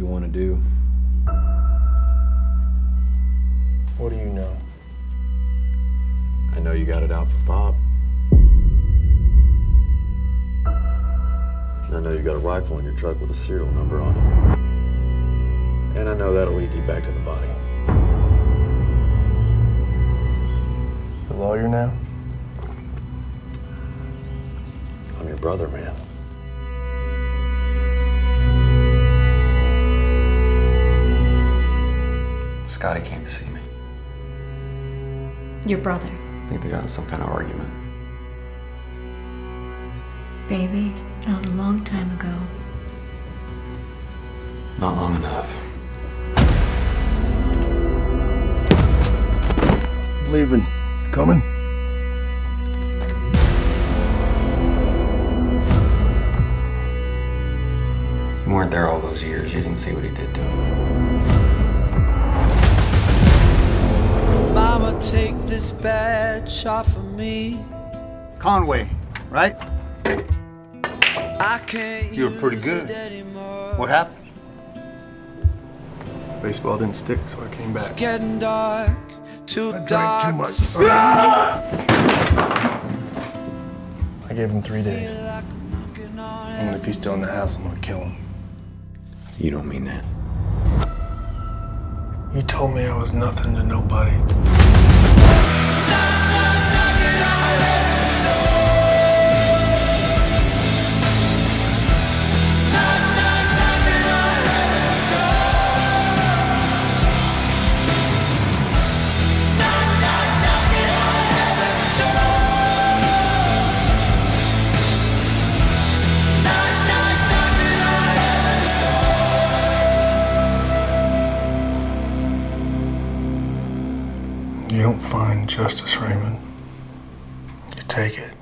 you want to do. What do you know? I know you got it out for Bob. And I know you got a rifle in your truck with a serial number on it. And I know that'll lead you back to the body. The lawyer now? I'm your brother, man. Scotty came to see me. Your brother. I think they got in some kind of argument. Baby, that was a long time ago. Not long enough. Leaving. Coming? You weren't there all those years. You didn't see what he did to him. Take this badge off of me. Conway, right? I can't You were pretty good. What happened? Baseball didn't stick, so I came back. It's getting dark, too I drank dark too to much. see. I gave him three days. I'm knocking on And if he's still in the house, I'm gonna kill him. You don't mean that. You told me I was nothing to nobody. You don't find justice, Raymond. You take it.